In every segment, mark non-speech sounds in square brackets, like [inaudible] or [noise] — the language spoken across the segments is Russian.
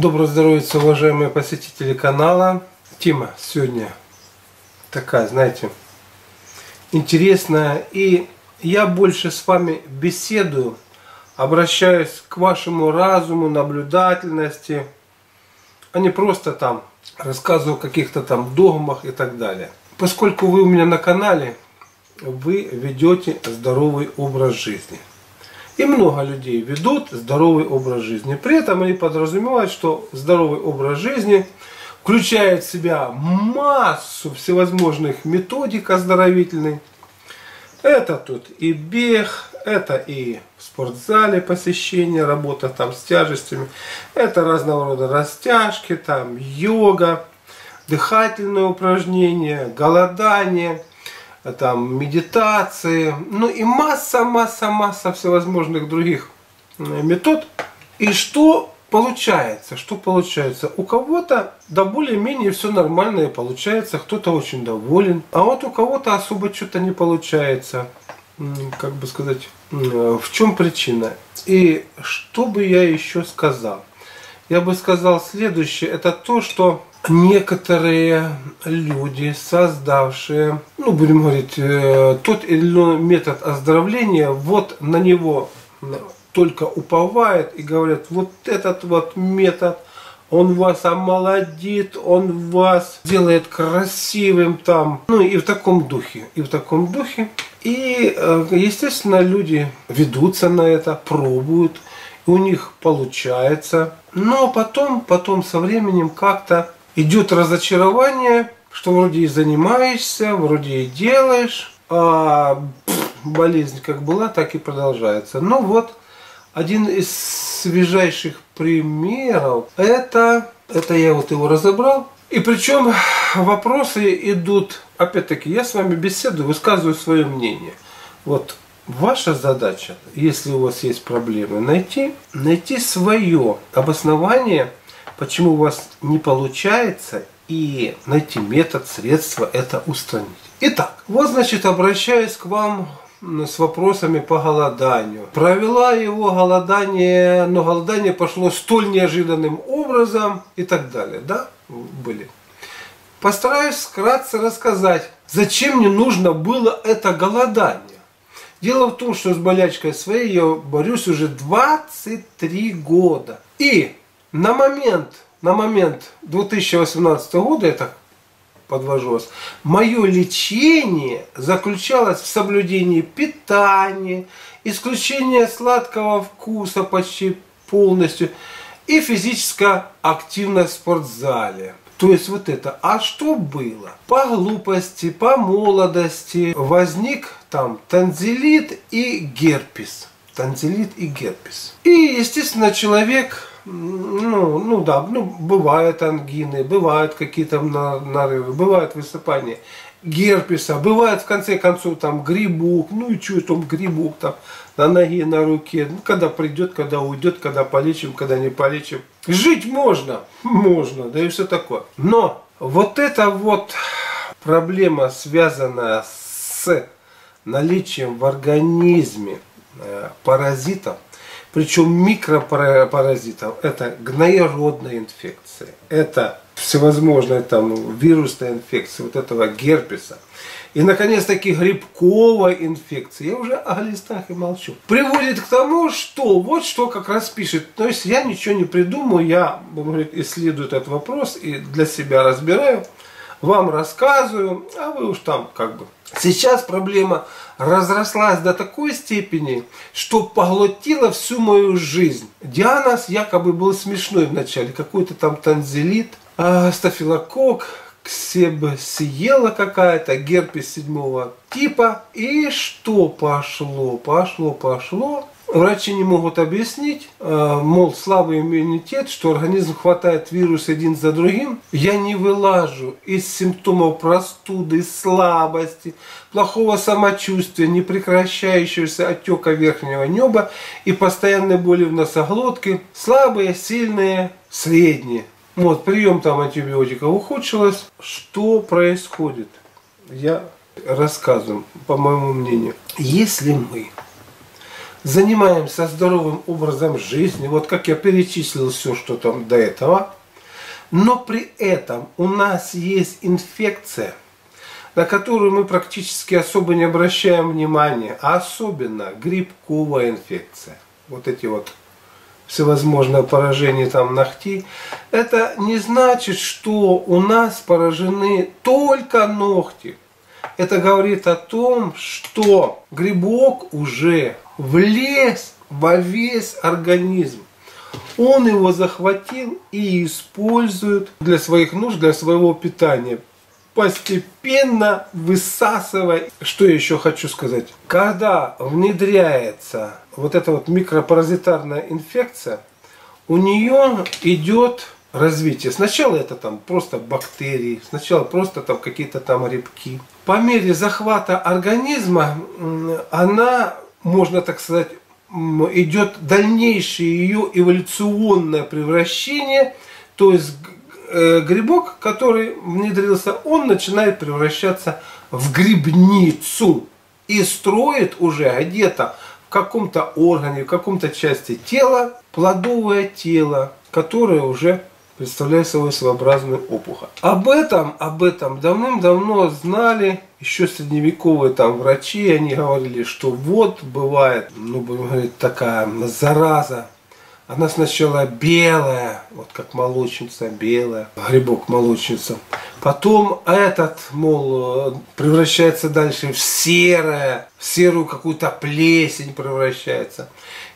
Доброго здоровья, уважаемые посетители канала. Тема сегодня такая, знаете, интересная. И я больше с вами беседую, обращаюсь к вашему разуму, наблюдательности, а не просто там рассказываю о каких-то там догмах и так далее. Поскольку вы у меня на канале, вы ведете здоровый образ жизни. И много людей ведут здоровый образ жизни. При этом они подразумевают, что здоровый образ жизни включает в себя массу всевозможных методик оздоровительных. Это тут и бег, это и в спортзале посещение, работа там с тяжестями, это разного рода растяжки, там йога, дыхательные упражнения, голодание – там медитации, ну и масса, масса, масса всевозможных других э, метод. И что получается? Что получается? У кого-то да более-менее все нормально и получается, кто-то очень доволен, а вот у кого-то особо что-то не получается. Как бы сказать, в чем причина? И что бы я еще сказал? Я бы сказал следующее, это то, что некоторые люди, создавшие, ну, будем говорить, э, тот или иной метод оздоровления, вот на него только уповают и говорят, вот этот вот метод, он вас омолодит, он вас делает красивым там, ну и в таком духе, и в таком духе. И, э, естественно, люди ведутся на это, пробуют, у них получается, но потом, потом со временем как-то идет разочарование, что вроде и занимаешься, вроде и делаешь, а болезнь как была, так и продолжается. Ну вот, один из свежайших примеров, это, это я вот его разобрал. И причем вопросы идут, опять-таки, я с вами беседую, высказываю свое мнение. Вот Ваша задача, если у вас есть проблемы, найти, найти свое обоснование почему у вас не получается, и найти метод, средства это устранить. Итак, вот значит обращаюсь к вам с вопросами по голоданию. Провела его голодание, но голодание пошло столь неожиданным образом и так далее, да, были. Постараюсь вкратце рассказать, зачем мне нужно было это голодание. Дело в том, что с болячкой своей я борюсь уже 23 года. И на момент, на момент 2018 года, я так подвожу вас, мое лечение заключалось в соблюдении питания, исключении сладкого вкуса почти полностью и физическая активность в спортзале. То есть вот это. А что было? По глупости, по молодости возник там танзелит и герпес. Танзелит и герпес. И, естественно, человек ну, ну да, ну, бывают ангины, бывают какие-то нарывы, бывают высыпания герпеса, бывает в конце концов там грибок, ну и что там грибок там на ноге, на руке, ну, когда придет, когда уйдет, когда полечим, когда не полечим. Жить можно, [laughs] можно, да и все такое. Но вот эта вот проблема, связанная с наличием в организме э, паразитов, причем микропаразитов. Это гноеродная инфекция, это всевозможные там вирусные инфекции, вот этого герпеса. И, наконец-таки, грибковая инфекция, я уже о глистах и молчу, приводит к тому, что вот что как раз пишет. То есть я ничего не придумаю, я, говорит, исследую этот вопрос и для себя разбираю, вам рассказываю, а вы уж там как бы Сейчас проблема разрослась до такой степени, что поглотила всю мою жизнь. Дианос якобы был смешной вначале, какой-то там танзелит, а, стафилокок, ксебсиела какая-то, герпес седьмого типа. И что пошло? Пошло, пошло. Врачи не могут объяснить, э, мол, слабый иммунитет, что организм хватает вирус один за другим. Я не вылажу из симптомов простуды, слабости, плохого самочувствия, непрекращающегося отека верхнего неба и постоянной боли в носоглотке. Слабые, сильные, средние. Вот, прием там антибиотиков ухудшилось. Что происходит? Я рассказываю, по моему мнению. Если мы занимаемся здоровым образом жизни, вот как я перечислил все, что там до этого, но при этом у нас есть инфекция, на которую мы практически особо не обращаем внимания, а особенно грибковая инфекция. Вот эти вот всевозможные поражения там ногтей. Это не значит, что у нас поражены только ногти. Это говорит о том, что грибок уже влез во весь организм. Он его захватил и использует для своих нужд, для своего питания. Постепенно высасывая. Что я еще хочу сказать? Когда внедряется вот эта вот микропаразитарная инфекция, у нее идет развитие. Сначала это там просто бактерии, сначала просто там какие-то там рябки. По мере захвата организма она, можно так сказать, идет дальнейшее ее эволюционное превращение, то есть э, грибок, который внедрился, он начинает превращаться в грибницу и строит уже где-то в каком-то органе, в каком-то части тела плодовое тело, которое уже представляет собой своеобразную опухоль. Об этом, об этом давным-давно знали еще средневековые там врачи, они говорили, что вот бывает, ну будем говорить, такая зараза, она сначала белая, вот как молочница белая, грибок молочница. Потом этот, мол, превращается дальше в серое, в серую какую-то плесень превращается.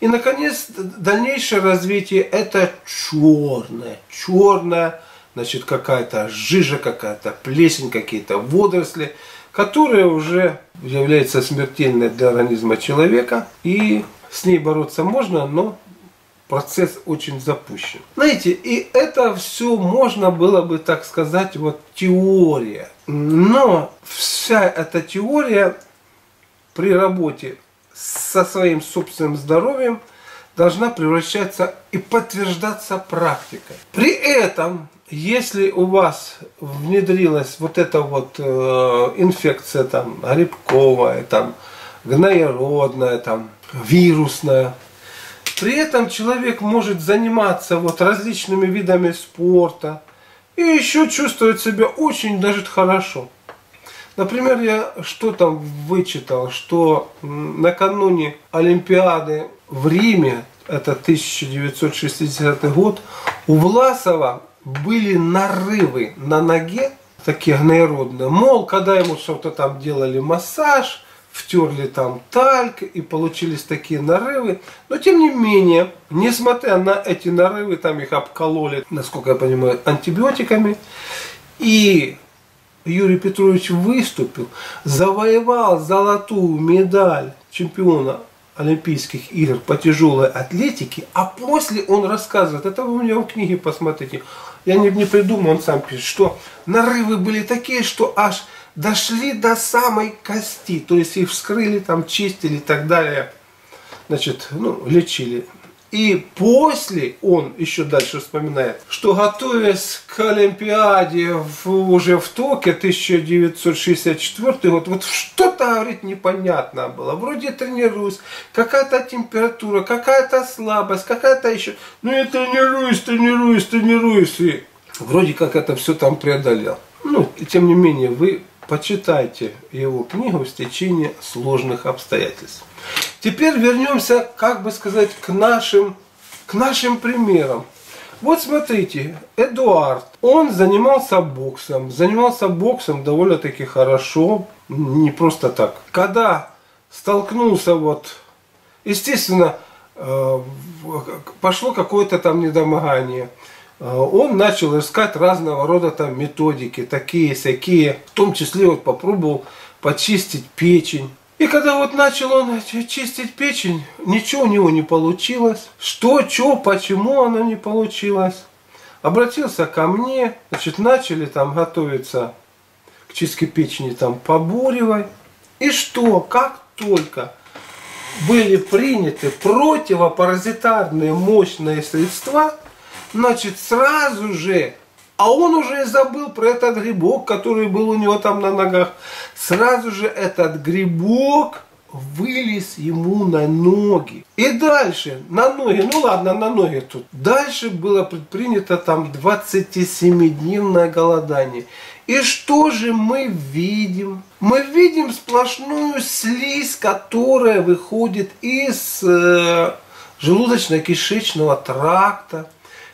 И, наконец, дальнейшее развитие это черное, черное, значит, какая-то жижа какая-то, плесень какие-то, водоросли, которая уже является смертельной для организма человека. И с ней бороться можно, но процесс очень запущен. Знаете, и это все можно было бы, так сказать, вот теория. Но вся эта теория при работе со своим собственным здоровьем должна превращаться и подтверждаться практикой. При этом, если у вас внедрилась вот эта вот э, инфекция там грибковая, там гноеродная, там вирусная, при этом человек может заниматься вот различными видами спорта и еще чувствовать себя очень даже хорошо. Например, я что там вычитал, что накануне Олимпиады в Риме, это 1960 год, у Власова были нарывы на ноге, такие гнойродные. Мол, когда ему что-то там делали массаж, втерли там тальк и получились такие нарывы. Но тем не менее, несмотря на эти нарывы, там их обкололи, насколько я понимаю, антибиотиками. И Юрий Петрович выступил, завоевал золотую медаль чемпиона Олимпийских игр по тяжелой атлетике, а после он рассказывает, это вы у меня в книге посмотрите, я не, не придумал, он сам пишет, что нарывы были такие, что аж дошли до самой кости, то есть их вскрыли, там чистили и так далее, значит, ну, лечили. И после он еще дальше вспоминает, что готовясь к Олимпиаде в, уже в Токио 1964 год, вот что-то, говорит, непонятно было. Вроде тренируюсь, какая-то температура, какая-то слабость, какая-то еще. Ну я тренируюсь, тренируюсь, тренируюсь. И вроде как это все там преодолел. Ну, и тем не менее, вы почитайте его книгу в течение сложных обстоятельств. Теперь вернемся, как бы сказать, к нашим, к нашим примерам. Вот смотрите, Эдуард, он занимался боксом, занимался боксом довольно-таки хорошо, не просто так. Когда столкнулся вот, естественно, э, пошло какое-то там недомогание – Э, он начал искать разного рода там методики, такие, всякие, в том числе вот попробовал почистить печень. И когда вот начал он чистить печень, ничего у него не получилось. Что, что, почему оно не получилось? Обратился ко мне, значит, начали там готовиться к чистке печени там по буревой. И что, как только были приняты противопаразитарные мощные средства, значит, сразу же, а он уже забыл про этот грибок, который был у него там на ногах, сразу же этот грибок вылез ему на ноги. И дальше, на ноги, ну ладно, на ноги тут. Дальше было предпринято там 27-дневное голодание. И что же мы видим? Мы видим сплошную слизь, которая выходит из э, желудочно-кишечного тракта,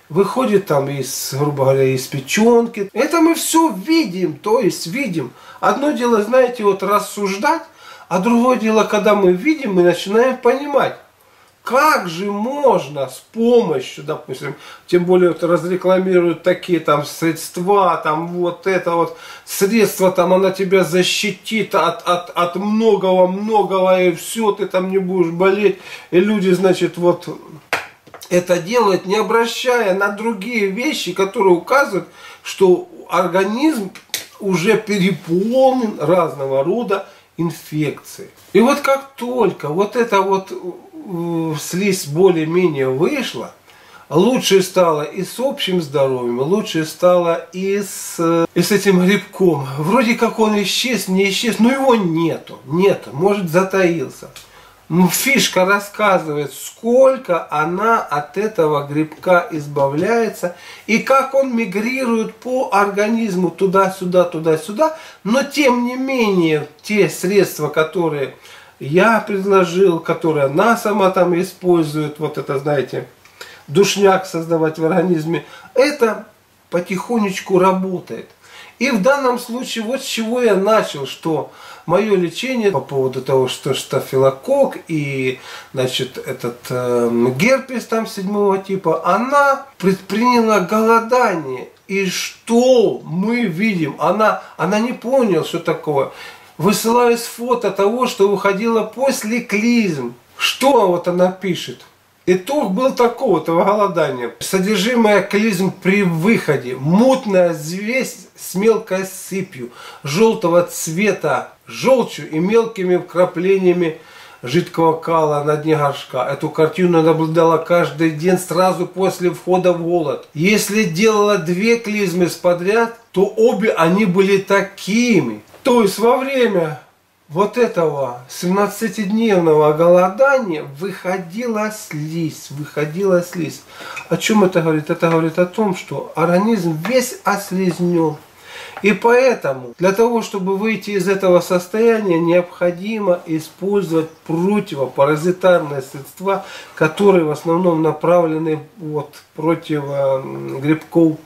выходит там из, грубо говоря, из печенки. Это мы все видим, то есть видим. Одно дело, знаете, вот рассуждать, а другое дело, когда мы видим, мы начинаем понимать. Как же можно с помощью, допустим, тем более вот разрекламируют такие там средства, там вот это вот средство, там она тебя защитит от, от, от многого-многого, и все, ты там не будешь болеть. И люди, значит, вот это делают, не обращая на другие вещи, которые указывают, что организм уже переполнен разного рода инфекцией. И вот как только вот это вот слизь более-менее вышла, лучше стало и с общим здоровьем, лучше стало и с, и с этим грибком. Вроде как он исчез, не исчез, но его нету, нету, может затаился. Ну, фишка рассказывает, сколько она от этого грибка избавляется и как он мигрирует по организму туда-сюда, туда-сюда. Но тем не менее, те средства, которые я предложил, которые она сама там использует, вот это, знаете, душняк создавать в организме, это потихонечку работает. И в данном случае вот с чего я начал, что мое лечение по поводу того, что стафилокок и значит, этот э, герпес там седьмого типа, она предприняла голодание. И что мы видим? Она, она не поняла, что такое высылаюсь фото того, что выходило после клизм. Что вот она пишет? Итог был такого-то голодания. Содержимое клизм при выходе. Мутная звесь с мелкой сыпью, желтого цвета, желчью и мелкими вкраплениями жидкого кала на дне горшка. Эту картину наблюдала каждый день сразу после входа в голод. Если делала две клизмы подряд, то обе они были такими. То есть во время вот этого 17-дневного голодания выходила слизь, выходила слизь. О чем это говорит? Это говорит о том, что организм весь ослизнен. И поэтому для того, чтобы выйти из этого состояния, необходимо использовать противопаразитарные средства, которые в основном направлены вот, против э, грибков,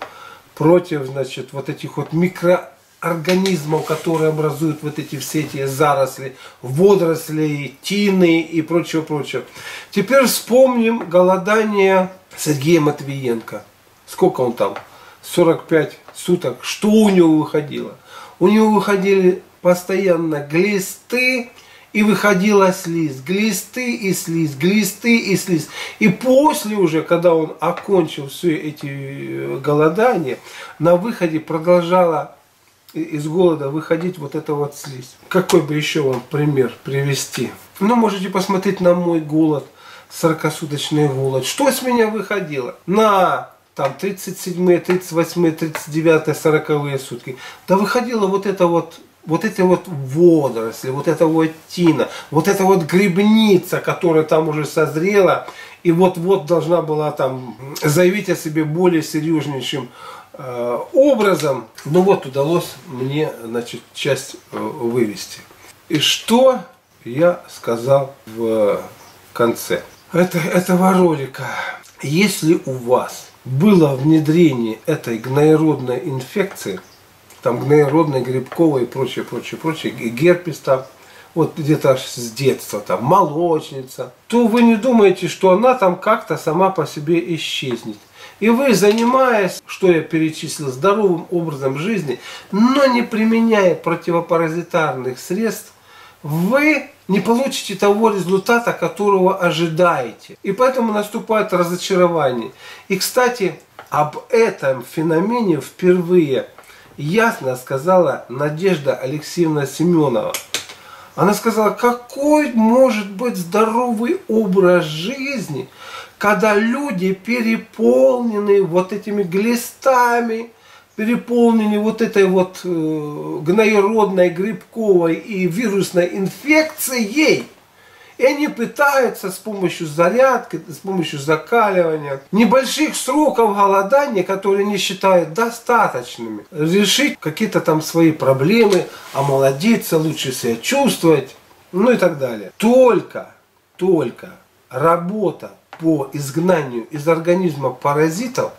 против значит, вот этих вот микро организмов, которые образуют вот эти все эти заросли, водоросли, тины и прочее, прочее. Теперь вспомним голодание Сергея Матвиенко. Сколько он там? 45 суток. Что у него выходило? У него выходили постоянно глисты, и выходила слизь, глисты и слизь, глисты и слизь. И после уже, когда он окончил все эти э, голодания, на выходе продолжала из голода выходить вот это вот слизь. Какой бы еще вам пример привести? Ну, можете посмотреть на мой голод, 40-суточный голод. Что с меня выходило? На там 37, 38, 39, 40 сутки. Да выходило вот это вот вот эти вот водоросли, вот эта вот тина, вот эта вот грибница, которая там уже созрела, и вот-вот должна была там заявить о себе более серьезнейшим Э, образом. Ну вот удалось мне значит, часть э, вывести. И что я сказал в конце это, этого ролика. Если у вас было внедрение этой гноеродной инфекции, там гноеродной, грибковой и прочее, прочее, прочее, герпес там, вот где-то с детства, там, молочница, то вы не думаете, что она там как-то сама по себе исчезнет. И вы, занимаясь, что я перечислил, здоровым образом жизни, но не применяя противопаразитарных средств, вы не получите того результата, которого ожидаете. И поэтому наступает разочарование. И, кстати, об этом феномене впервые ясно сказала Надежда Алексеевна Семенова. Она сказала, какой может быть здоровый образ жизни – когда люди переполнены вот этими глистами, переполнены вот этой вот э, гноеродной, грибковой и вирусной инфекцией, И они пытаются с помощью зарядки, с помощью закаливания, небольших сроков голодания, которые они считают достаточными, решить какие-то там свои проблемы, омолодиться, лучше себя чувствовать, ну и так далее. Только, только работа по изгнанию из организма паразитов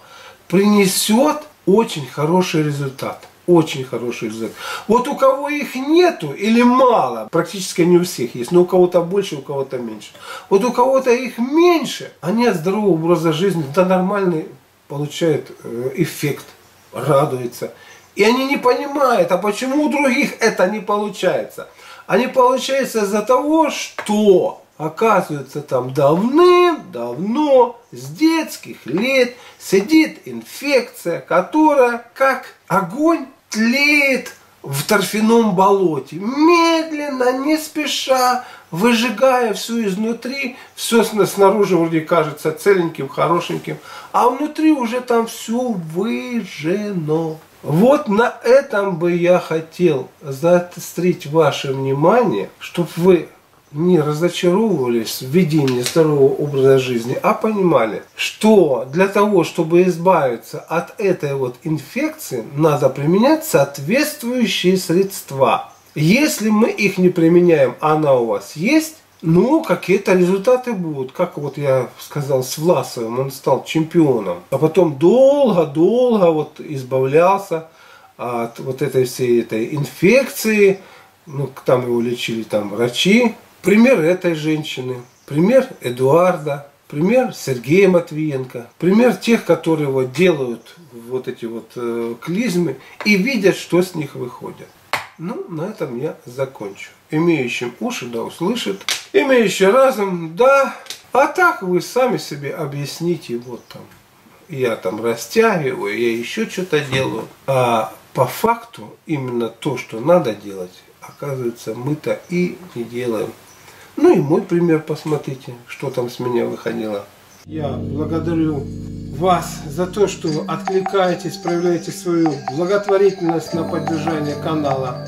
принесет очень хороший результат. Очень хороший результат. Вот у кого их нету или мало, практически не у всех есть, но у кого-то больше, у кого-то меньше. Вот у кого-то их меньше, они от здорового образа жизни да нормальный получают э, эффект, радуются. И они не понимают, а почему у других это не получается. Они получается из-за того, что оказывается там давным-давно, с детских лет, сидит инфекция, которая как огонь тлеет в торфяном болоте, медленно, не спеша, выжигая все изнутри, все снаружи вроде кажется целеньким, хорошеньким, а внутри уже там все выжжено. Вот на этом бы я хотел заострить ваше внимание, чтобы вы не разочаровывались в ведении здорового образа жизни, а понимали, что для того, чтобы избавиться от этой вот инфекции, надо применять соответствующие средства. Если мы их не применяем, она у вас есть, ну, какие-то результаты будут. Как вот я сказал с Власовым, он стал чемпионом. А потом долго-долго вот избавлялся от вот этой всей этой инфекции. Ну, там его лечили там врачи. Пример этой женщины, пример Эдуарда, пример Сергея Матвиенко, пример тех, которые вот делают вот эти вот э, клизмы и видят, что с них выходит. Ну, на этом я закончу. Имеющим уши да услышит, имеющий разум да, а так вы сами себе объясните, вот там, я там растягиваю, я еще что-то делаю. А по факту именно то, что надо делать, оказывается, мы-то и не делаем. Ну и мой пример посмотрите, что там с меня выходило. Я благодарю вас за то, что откликаетесь, проявляете свою благотворительность на поддержание канала.